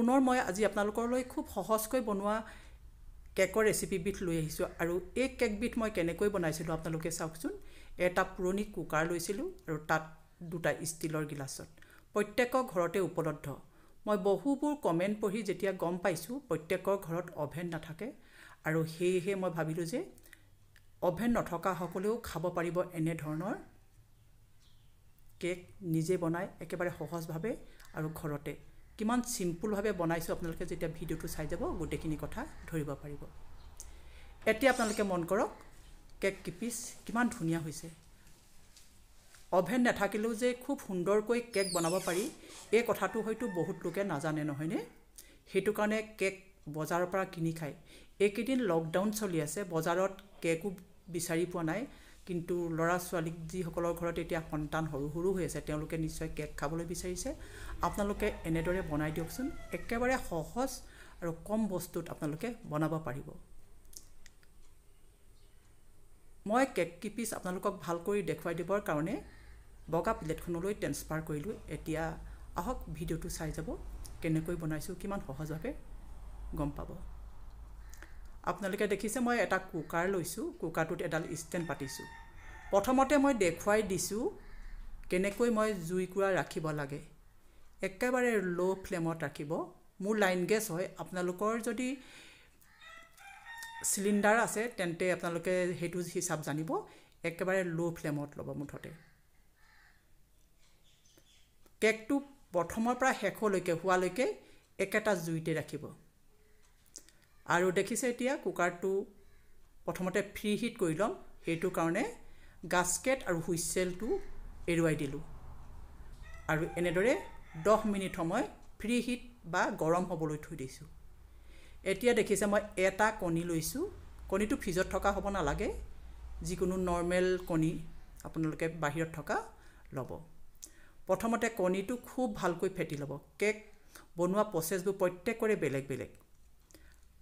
পুনৰ মই আজি আপোনালোকলৈ খুব সহজকৈ বনোৱা কেকৰ ৰেচিপিবিধ লৈ আহিছোঁ আৰু এই কেকবিধ মই কেনেকৈ বনাইছিলোঁ আপোনালোকে চাওকচোন। এটা পুৰণি কুকাৰ লৈছিলোঁ আৰু তাত দুটা ষ্টীলৰ গিলাচত। প্ৰত্যেকৰ ঘৰতে উপলব্ধ। মই বহুবোৰ কমেণ্ট পঢ়ি যেতিয়া গম পাইছোঁ প্ৰত্যেকৰ ঘৰত অ'ভেন নাথাকে আৰু সেয়েহে মই ভাবিলোঁ যে অ'ভেন নথকাসকলেও খাব পাৰিব এনেধৰণৰ কেক নিজে বনাই একেবাৰে সহজভাৱে আৰু ঘৰতে। কিমান চিম্পুলভাৱে বনাইছোঁ আপোনালোকে যেতিয়া ভিডিঅ'টো চাই যাব গোটেইখিনি কথা ধৰিব পাৰিব। এতিয়া আপোনালোকে মন কৰক কেক কিপিচ কিমান ধুনীয়া হৈছে। অ'ভেন নাথাকিলেও যে খুব সুন্দৰকৈ কেক বনাব পাৰি এই কথাটো হয়তো বহুত লোকে নাজানে নহয়নে? সেইটো কাৰণে কেক বজাৰৰ পৰা কিনি খায়। এইকেইদিন লকডাউন চলি আছে বজাৰত কেকো বিচাৰি পোৱা নাই। কিন্তু ল'ৰা ছোৱালীক যিসকলৰ ঘৰত এতিয়া সন্তান সৰু সৰু হৈ আছে তেওঁলোকে নিশ্চয় কেক খাবলৈ বিচাৰিছে। আপোনালোকে এনেদৰে বনাই দিয়কচোন। একেবাৰে সহজ আৰু কম বস্তুত আপোনালোকে বনাব পাৰিব। মই কেক কিপিচ আপোনালোকক ভালকৈ দেখুৱাই দিবৰ কাৰণে বগা প্লেটখনলৈ ট্ৰেন্সফাৰ কৰিলোঁ। এতিয়া আহক ভিডিঅ'টো চাই যাব। কেনেকৈ বনাইছোঁ কিমান সহজভাৱে গম পাব। আপোনালোকে দেখিছে মই এটা কুকাৰ লৈছোঁ। কুকাৰটোত এডাল ষ্টেণ্ড পাতিছোঁ। প্ৰথমতে মই দেখুৱাই দিছোঁ কেনেকৈ মই জুইকুৰা ৰাখিব লাগে। একেবাৰে ল' ফ্লেমত ৰাখিব। মোৰ লাইন গেছ হয় আপোনালোকৰ যদি চিলিণ্ডাৰ আছে তেন্তে আপোনালোকে সেইটো হিচাপ জানিব। একেবাৰে ল' ফ্লেমত ল'ব মুঠতে। কেকটো প্ৰথমৰ পৰা শেষলৈকে হোৱালৈকে একেটা জুইতে ৰাখিব। আৰু দেখিছে এতিয়া কুকাৰটো প্ৰথমতে ফ্ৰী হিট কৰি ল'ম। সেইটো কাৰণে গাস্কেট আৰু হুইচেলটো এৰুৱাই দিলোঁ। আৰু এনেদৰে দহ মিনিট সময় ফ্ৰী হিট বা গৰম হ'বলৈ থৈ দিছোঁ। এতিয়া দেখিছে মই এটা কণী লৈছোঁ। কণীটো ফ্ৰিজত থকা হ'ব নালাগে। যিকোনো নৰ্মেল কণী আপোনালোকে বাহিৰত থকা ল'ব। প্ৰথমতে কণীটো খুব ভালকৈ ফেটি ল'ব। কেক বনোৱা প্ৰচেছবোৰ প্ৰত্যেকৰে বেলেগ বেলেগ।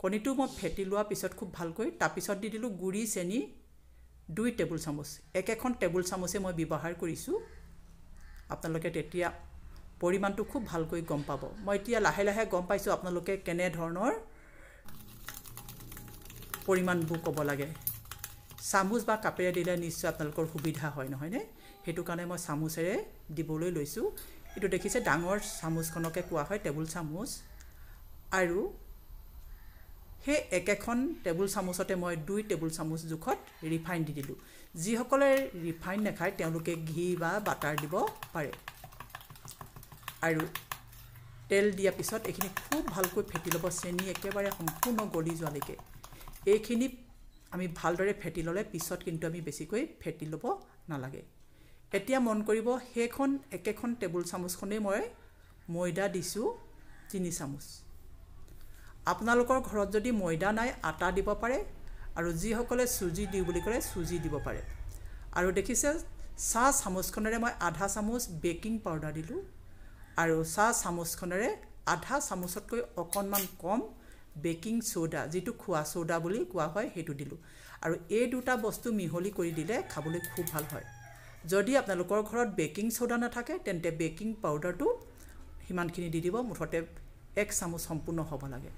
কণীটো মই ফেটি লোৱাৰ পিছত খুব ভালকৈ তাৰপিছত দি দিলোঁ গুড়ি চেনি দুই টেবুল চামুচ। একেখন টেবুল চামুচে মই ব্যৱহাৰ কৰিছোঁ। আপোনালোকে তেতিয়া পৰিমাণটো খুব ভালকৈ গম পাব। মই এতিয়া লাহে লাহে গম পাইছোঁ আপোনালোকে কেনেধৰণৰ পৰিমাণবোৰ ক'ব লাগে। চামুচ বা কাপেৰে দিলে নিশ্চয় আপোনালোকৰ সুবিধা হয় নহয়নে? সেইটো কাৰণে মই চামুচেৰে দিবলৈ লৈছোঁ। এইটো দেখিছে ডাঙৰ চামুচখনকে কোৱা হয় টেবুল চামুচ। আৰু সেই একেখন টেবুল চামুচতে মই দুই টেবুল চামুচ জোখত ৰিফাইন দি দিলোঁ। যিসকলে ৰিফাইন নাখায় তেওঁলোকে ঘি বা বাটাৰ দিব পাৰে। আৰু তেল দিয়াৰ পিছত এইখিনি খুব ভালকৈ ফেটি ল'ব চেনি একেবাৰে সম্পূৰ্ণ গলি যোৱালৈকে। এইখিনি আমি ভালদৰে ফেটি ল'লে পিছত কিন্তু আমি বেছিকৈ ফেটি ল'ব নালাগে। এতিয়া মন কৰিব সেইখন একেখন টেবুল চামুচখনেই মই ময়দা দিছোঁ তিনি চামুচ। আপোনালোকৰ ঘৰত যদি ময়দা নাই আটা দিব পাৰে আৰু যিসকলে চুজি দিওঁ বুলি ক'লে চুজি দিব পাৰে। আৰু দেখিছে চাহ চামুচখনেৰে মই আধা চামুচ বেকিং পাউডাৰ দিলোঁ আৰু চাহ চামুচখনেৰে আধা চামুচতকৈ অকণমান কম বেকিং চ'ডা যিটো খোৱা চ'ডা বুলি কোৱা হয় সেইটো দিলোঁ। আৰু এই দুটা বস্তু মিহলি কৰি দিলে খাবলৈ খুব ভাল হয়। যদি আপোনালোকৰ ঘৰত বেকিং চ'ডা নাথাকে তেন্তে বেকিং পাউডাৰটো সিমানখিনি দি দিব মুঠতে এক চামুচ সম্পূৰ্ণ হ'ব লাগে।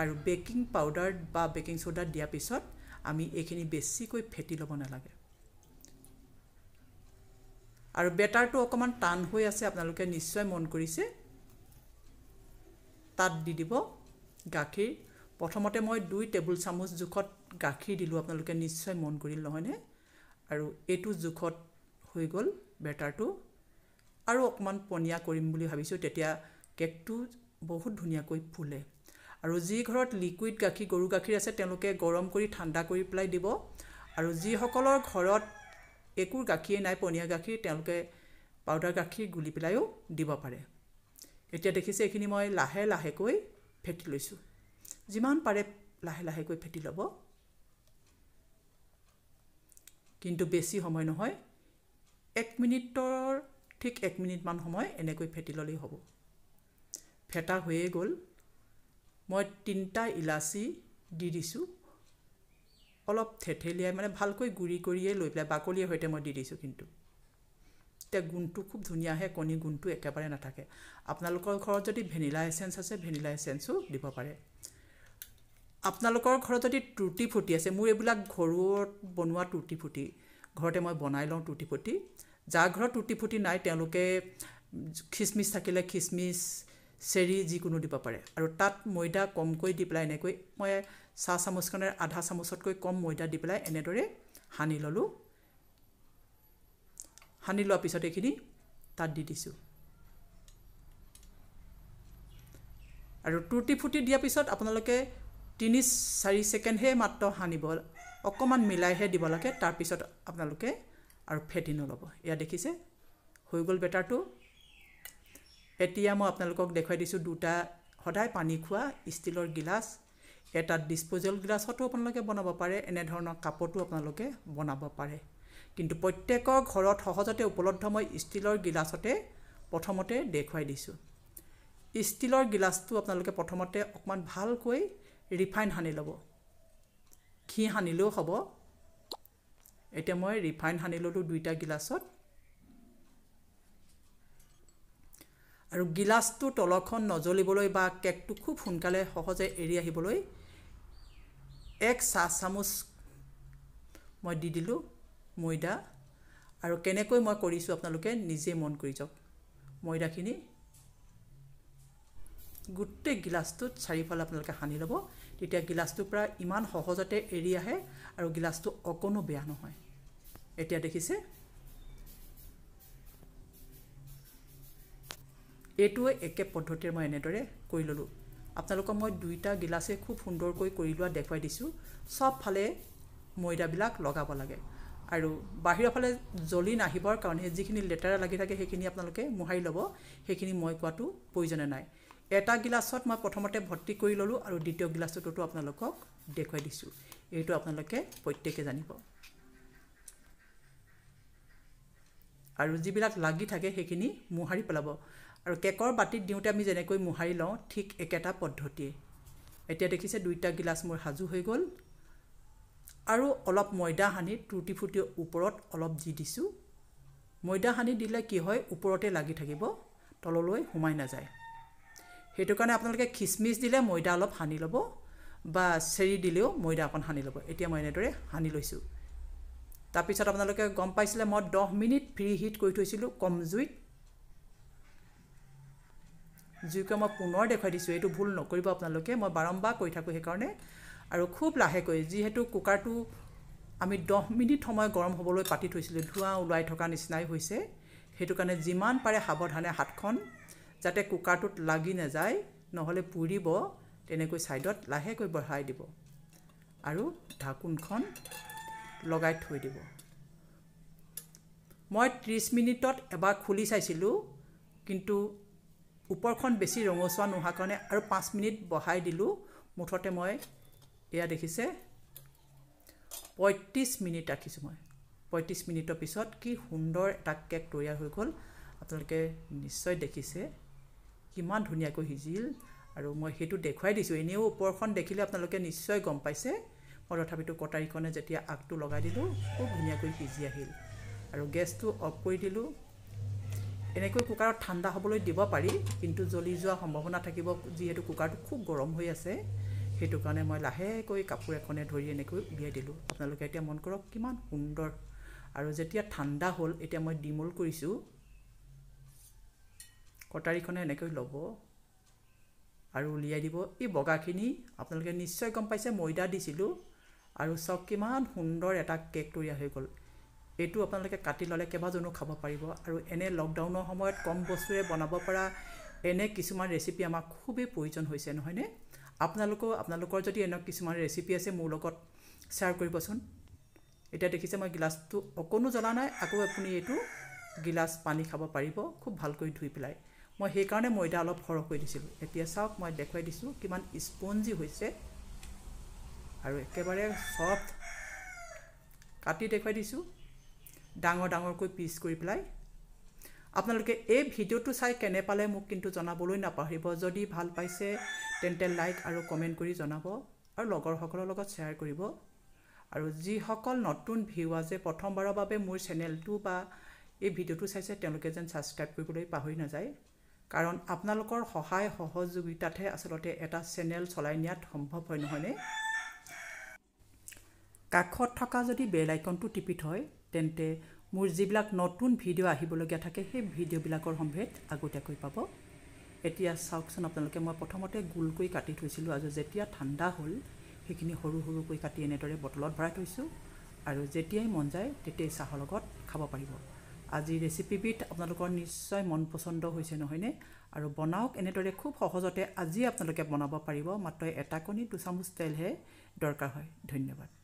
আৰু বেকিং পাউডাৰ বা বেকিং চ'ডা দিয়াৰ পিছত আমি এইখিনি বেছিকৈ ফেটি ল'ব নালাগে। আৰু বেটাৰটো অকণমান টান হৈ আছে আপোনালোকে নিশ্চয় মন কৰিছে। তাত দি দিব গাখীৰ। প্ৰথমতে মই দুই টেবুল চামুচ জোখত গাখীৰ দিলোঁ আপোনালোকে নিশ্চয় মন কৰিল নহয়নে? আৰু এইটো জোখত হৈ গ'ল বেটাৰটো। আৰু অকণমান পনীয়া কৰিম বুলি ভাবিছোঁ তেতিয়া কেকটো বহুত ধুনীয়াকৈ ফুলে। আৰু যি ঘৰত লিকুইড গাখীৰ গৰু গাখীৰ আছে তেওঁলোকে গৰম কৰি ঠাণ্ডা কৰি পেলাই দিব। আৰু যিসকলৰ ঘৰত একো গাখীৰ নাই পনীয়া গাখীৰ তেওঁলোকে পাউডাৰ গাখীৰ গুলি পেলাইও দিব পাৰে। এতিয়া দেখিছে এইখিনি মই লাহে লাহেকৈ ফেটি লৈছোঁ। যিমান পাৰে লাহে লাহেকৈ ফেটি ল'ব। কিন্তু বেছি সময় নহয় এক মিনিটৰ ঠিক এক মিনিটমান সময় এনেকৈ ফেটি ল'লেই হ'ব। ফেটা হৈয়ে গ'ল। মই তিনিটা ইলাচি দি দিছোঁ। অলপ থেথেলিয়াই মানে ভালকৈ গুড়ি কৰিয়ে লৈ পেলাই বাকলিৰ সৈতে মই দি দিছোঁ কিন্তু। তেতিয়া গোন্ধটো খুব ধুনীয়া আহে কণী গোন্ধটো একেবাৰে নাথাকে। আপোনালোকৰ ঘৰত যদি ভেনিলা এচেঞ্চ আছে ভেনিলা এচেঞ্চো দিব পাৰে। আপোনালোকৰ ঘৰত যদি টুটি ফুটি আছে মোৰ এইবিলাক ঘৰত বনোৱা টুটি ফুটি ঘৰতে মই বনাই লওঁ টুটি ফুটি যাৰ ঘৰত টুটি ফুটি নাই তেওঁলোকে খিচমিচ থাকিলে খিচমিচ চেৰি যিকোনো দিব পাৰে। আৰু তাত ময়দা কমকৈ দি পেলাই এনেকৈ মই চাহ চামুচখনেৰে আধা চামুচতকৈ কম ময়দা দি পেলাই এনেদৰে সানি ল'লোঁ। সানি লোৱাৰ পিছত এইখিনি তাত দি দিছোঁ। আৰু টুটি ফুটি দিয়াৰ পিছত আপোনালোকে তিনি চাৰি ছেকেণ্ডহে মাত্ৰ সানিব অকণমান মিলাইহে দিব লাগে তাৰপিছত আপোনালোকে আৰু ফেটি নল'ব। এয়া দেখিছে হৈ গ'ল বেটাৰটো। এতিয়া মই আপোনালোকক দেখুৱাই দিছোঁ দুটা সদায় পানী খোৱা ষ্টীলৰ গিলাচ এটা ডিছপ'জেল গিলাচতো আপোনালোকে বনাব পাৰে এনেধৰণৰ কাপতো আপোনালোকে বনাব পাৰে। কিন্তু প্ৰত্যেকৰ ঘৰত সহজতে উপলব্ধ মই ষ্টীলৰ গিলাচতে প্ৰথমতে দেখুৱাই দিছোঁ। ষ্টীলৰ গিলাচটো আপোনালোকে প্ৰথমতে অকণমান ভালকৈ ৰিফাইন সানি ল'ব। ঘি সানিলেও হ'ব। এতিয়া মই ৰিফাইন সানি ল'লোঁ দুইটা গিলাচত। আৰু গিলাচটো তলখন নজ্বলিবলৈ বা কেকটো খুব সোনকালে সহজে এৰি আহিবলৈ এক চাহ চামুচ মই দি দিলোঁ ময়দা। আৰু কেনেকৈ মই কৰিছোঁ আপোনালোকে নিজে মন কৰি যাওক ময়দাখিনি গোটেই গিলাচটোত চাৰিওফালে আপোনালোকে সানি ল'ব। তেতিয়া গিলাচটোৰ পৰা ইমান সহজতে এৰি আহে আৰু গিলাচটো অকণো বেয়া নহয়। এতিয়া দেখিছে? এইটোৱে একে পদ্ধতিৰে মই এনেদৰে কৰি ল'লোঁ। আপোনালোকক মই দুইটা গিলাচে খুব সুন্দৰকৈ কৰি লোৱা দেখুৱাই দিছোঁ। চবফালে ময়দাবিলাক লগাব লাগে। আৰু বাহিৰৰ ফালে জ্বলি নাহিবৰ কাৰণে যিখিনি লেতেৰা লাগি থাকে সেইখিনি আপোনালোকে মোহাৰি ল'ব। সেইখিনি মই কোৱাটো প্ৰয়োজনে নাই। এটা গিলাচত মই প্ৰথমতে ভৰ্তি কৰি ল'লোঁ আৰু দ্বিতীয় গিলাচটোতো আপোনালোকক দেখুৱাই দিছোঁ। এইটো আপোনালোকে প্ৰত্যেকে জানিব। আৰু যিবিলাক লাগি থাকে সেইখিনি মোহাৰি পেলাব। আৰু কেকৰ বাতিত দিওঁতে আমি যেনেকৈ মোহাৰি লওঁ ঠিক একেটা পদ্ধতিয়ে। এতিয়া দেখিছে দুইটা গিলাচ মোৰ সাজু হৈ গ'ল। আৰু অলপ ময়দা সানি টুটি ফুটি ওপৰত অলপ দি দিছোঁ ময়দা সানি দিলে কি হয় ওপৰতে লাগি থাকিব তললৈ সোমাই নাযায়। সেইটো কাৰণে আপোনালোকে খিচমিচ দিলে ময়দা অলপ সানি ল'ব বা চেৰি দিলেও ময়দা অকণ সানি ল'ব। এতিয়া মই এনেদৰে সানি লৈছোঁ। তাৰপিছত আপোনালোকে গম পাইছিলে মই দহ মিনিট ফ্ৰী হিট কৰি থৈছিলোঁ কম জুইত জুইকৈ মই পুনৰ দেখুৱাই দিছোঁ এইটো ভুল নকৰিব আপোনালোকে মই বাৰম্বাৰ কৰি থাকোঁ সেইকাৰণে। আৰু খুব লাহেকৈ যিহেতু কুকাৰটো আমি দহ মিনিট সময় গৰম হ'বলৈ পাতি থৈছিলোঁ ধোঁৱা ওলাই থকা নিচিনাই হৈছে। সেইটো কাৰণে যিমান পাৰে সাৱধানে হাতখন যাতে কুকাৰটোত লাগি নাযায় নহ'লে পুৰিব তেনেকৈ ছাইডত লাহেকৈ বঢ়াই দিব। আৰু ঢাকোনখন লগাই থৈ দিব। মই ত্ৰিছ মিনিটত এবাৰ খুলি চাইছিলোঁ কিন্তু ওপৰখন বেছি ৰঙচুৱা নোহোৱাৰ কাৰণে আৰু পাঁচ মিনিট বহাই দিলোঁ। মুঠতে মই এয়া দেখিছে পঁয়ত্ৰিছ মিনিট ৰাখিছোঁ মই। পঁয়ত্ৰিছ মিনিটৰ পিছত কি সুন্দৰ এটা কেক তৈয়াৰ হৈ গ'ল। আপোনালোকে নিশ্চয় দেখিছে কিমান ধুনীয়াকৈ সিজিল। আৰু মই সেইটো দেখুৱাই দিছোঁ। এনেও ওপৰখন দেখিলে আপোনালোকে নিশ্চয় গম পাইছে। মই তথাপিতো কটাৰীখনে যেতিয়া আগটো লগাই দিলোঁ খুব ধুনীয়াকৈ সিজি আহিল। আৰু গেছটো অফ কৰি দিলোঁ। এনেকৈ কুকাৰত ঠাণ্ডা হ'বলৈ দিব পাৰি কিন্তু জ্বলি যোৱাৰ সম্ভাৱনা থাকিব যিহেতু কুকাৰটো খুব গৰম হৈ আছে। সেইটো কাৰণে মই লাহেকৈ কাপোৰ এখনে ধৰি এনেকৈ উলিয়াই দিলোঁ। আপোনালোকে এতিয়া মন কৰক কিমান সুন্দৰ। আৰু যেতিয়া ঠাণ্ডা হ'ল এতিয়া মই ডিমল কৰিছোঁ। কটাৰীখনে এনেকৈ ল'ব আৰু উলিয়াই দিব। এই বগাখিনি আপোনালোকে নিশ্চয় গম পাইছে ময়দা দিছিলোঁ। আৰু চাওক কিমান সুন্দৰ এটা কেক তৈয়াৰ হৈ গ'ল। এইটো আপোনালোকে কাটি ল'লে কেইবাজনো খাব পাৰিব আৰু এনে লকডাউনৰ সময়ত কম বস্তুৰে বনাব পৰা এনে কিছুমান ৰেচিপি আমাক খুবেই প্ৰয়োজন হৈছে নহয়নে? আপোনালোকেও আপোনালোকৰ যদি এনে কিছুমান ৰেচিপি আছে মোৰ লগত শ্বেয়াৰ কৰিবচোন। এতিয়া দেখিছে মই গিলাচটো অকণো জ্বলা নাই আকৌ আপুনি এইটো গিলাচ পানী খাব পাৰিব খুব ভালকৈ ধুই পেলাই। মই সেইকাৰণে ময়দা অলপ সৰহকৈ দিছিলোঁ। এতিয়া চাওক মই দেখুৱাই দিছোঁ কিমান স্পঞ্জি হৈছে। আৰু একেবাৰে চফ্ট কাটি দেখুৱাই দিছোঁ। ডাঙৰ ডাঙৰকৈ পিচ কৰি পেলাই আপোনালোকে এই ভিডিঅ'টো চাই কেনে পালে মোক কিন্তু জনাবলৈ নাপাহৰিব। যদি ভাল পাইছে তেন্তে লাইক আৰু কমেণ্ট কৰি জনাব আৰু লগৰসকলৰ লগত শ্বেয়াৰ কৰিব। আৰু যিসকল নতুন ভিউৱাৰ্ছে প্ৰথমবাৰৰ বাবে মোৰ চেনেলটো বা এই ভিডিঅ'টো চাইছে তেওঁলোকে যেন ছাবস্ক্ৰাইব কৰিবলৈ পাহৰি নাযায়। কাৰণ আপোনালোকৰ সহায় সহযোগিতাতহে আচলতে এটা চেনেল চলাই নিয়াত সম্ভৱ হয় নহয়নে? কাষত থকা যদি বেল আইকনটো টিপি থয় তেন্তে মোৰ যিবিলাক নতুন ভিডিঅ' আহিবলগীয়া থাকে সেই ভিডিঅ'বিলাকৰ সম্ভেদ আগতীয়াকৈ পাব। এতিয়া চাওকচোন আপোনালোকে মই প্ৰথমতে গোলকৈ কাটি থৈছিলোঁ আৰু যেতিয়া ঠাণ্ডা হ'ল সেইখিনি সৰু সৰুকৈ কাটি এনেদৰে বটলত ভৰাই থৈছোঁ আৰু যেতিয়াই মন যায় তেতিয়াই চাহৰ লগত খাব পাৰিব। আজি ৰেচিপিবিধ আপোনালোকৰ নিশ্চয় মন পচন্দ হৈছে নহয়নে? আৰু বনাওক এনেদৰে খুব সহজতে আজি আপোনালোকে বনাব পাৰিব। মাত্ৰ এটা কণী দুচামুচ তেলহে দৰকাৰ হয়। ধন্যবাদ।